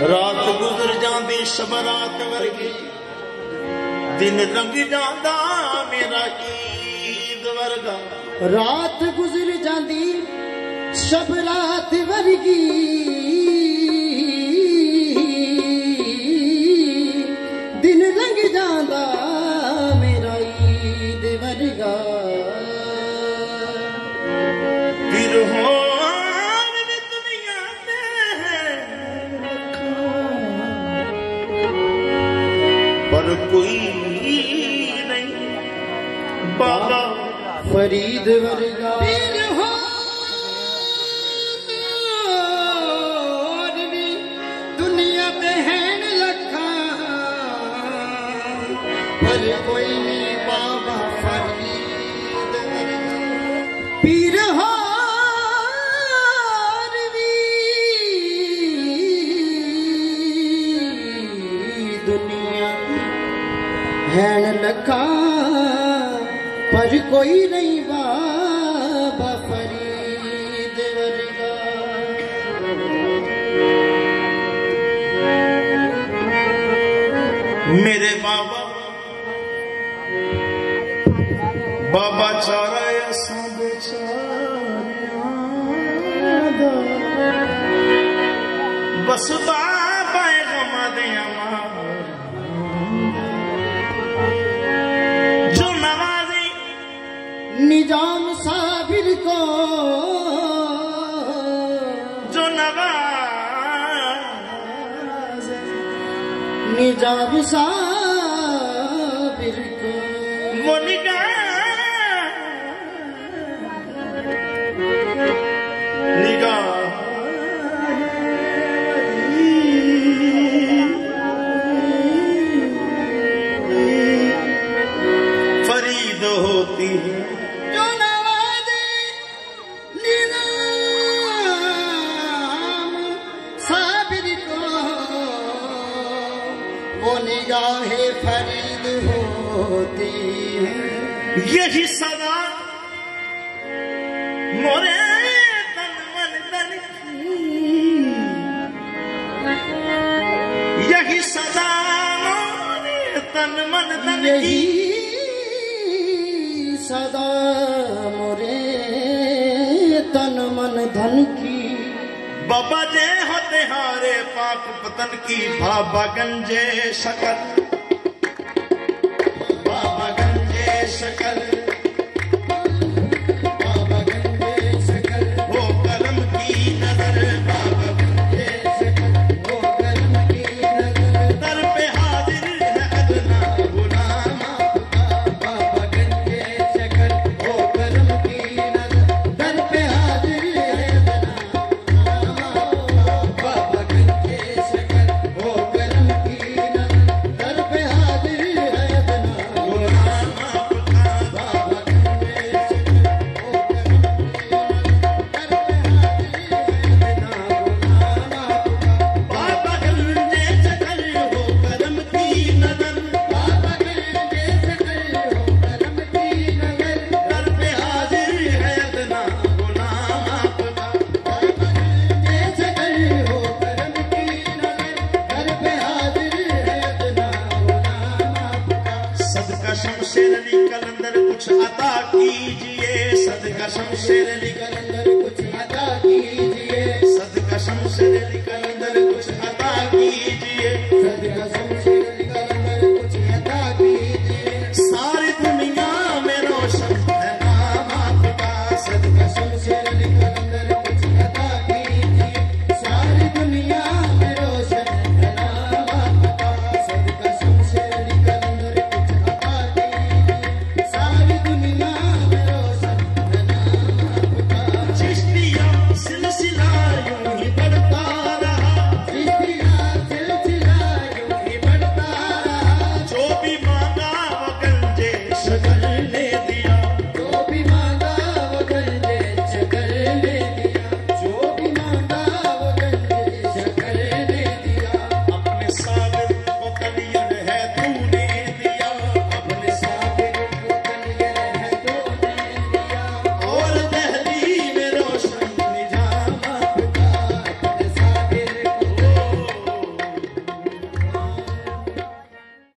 रात गुजर जाती सब रात वर्गी। दिन लंघ जाता मेरा ईद वर्गा। रात गुजर जाती सब रात वर्गी। दिन लंघ जाता मेरा ईद कोई नहीं। बाबा फरीद वर्गा। दुनिया ते हैं लखा पर कोई रखा। पर कोई नहीं बाबा फरीद वर्गा मेरे बाबा बाबा चारा ऐसा बेचारा बस बा को जो नवाज़ निजा मुसाफिर को। मोनिका निगाह। निगाह। होती है। निगाहे फरीद होती यही सदा मोरे तन मन तन की। यही सदा मोरे तन मन तन की। सदा मोरे तन मन धन की बाबा जे होते हारे पाप पतन की बाबा गंजे शकल शमशेर अली कलंदर कुछ अता कीजिए। सदका शमशेर अली कलंदर कुछ अता कीजिए। सदका शमशेर अली कलंदर कुछ अता कीजिए। सदका शमशेर अली कलंदर कुछ अता कीजिए। सारी दुनिया में रोशन